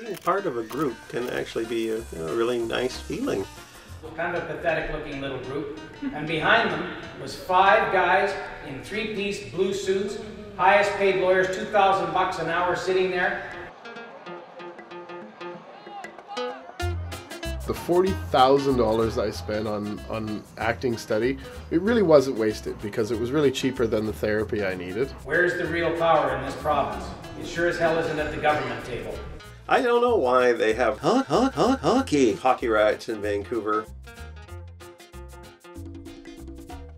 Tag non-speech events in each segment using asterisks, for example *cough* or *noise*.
being part of a group can actually be a you know, really nice feeling. Kind of a pathetic looking little group. And behind them was five guys in three piece blue suits, highest paid lawyers, 2,000 bucks an hour sitting there. The $40,000 I spent on, on acting study, it really wasn't wasted because it was really cheaper than the therapy I needed. Where's the real power in this province? It sure as hell isn't at the government table. I don't know why they have ho- ho- ho- hockey hockey riots in Vancouver.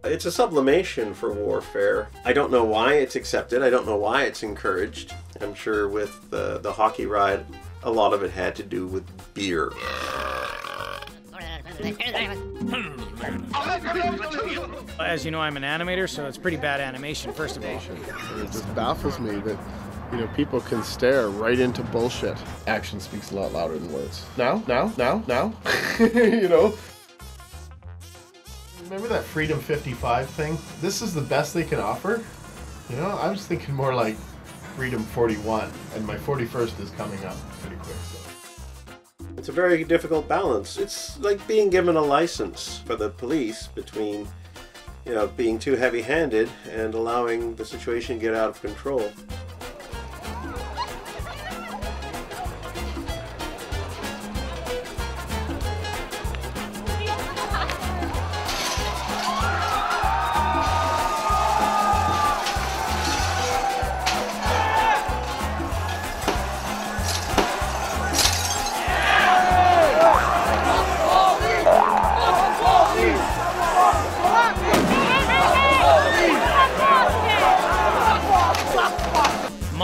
It's a sublimation for warfare. I don't know why it's accepted. I don't know why it's encouraged. I'm sure with the, the hockey riot, a lot of it had to do with beer. As you know, I'm an animator, so it's pretty bad animation, first of all. It just baffles me that you know people can stare right into bullshit. Action speaks a lot louder than words. Now, now, now, now. *laughs* you know. Remember that Freedom 55 thing? This is the best they can offer. You know, I was thinking more like Freedom 41, and my 41st is coming up pretty quick. So. It's a very difficult balance. It's like being given a license for the police between, you know, being too heavy-handed and allowing the situation to get out of control.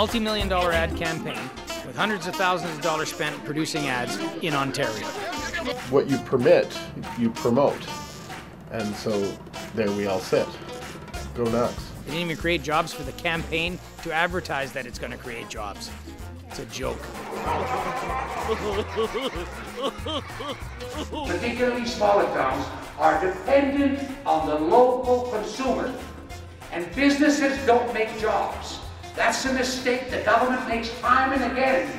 Multi-million dollar ad campaign with hundreds of thousands of dollars spent producing ads in Ontario. What you permit, you promote. And so there we all sit. Go nuts. They didn't even create jobs for the campaign to advertise that it's going to create jobs. It's a joke. particularly smaller towns, are dependent on the local consumer. And businesses don't make jobs. That's a mistake the government makes time and again.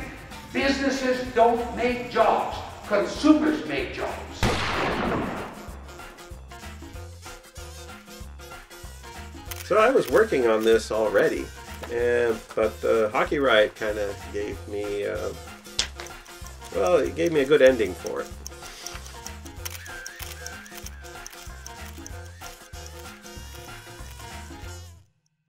Businesses don't make jobs. Consumers make jobs. So I was working on this already, and but the hockey riot kind of gave me, uh, well, it gave me a good ending for it.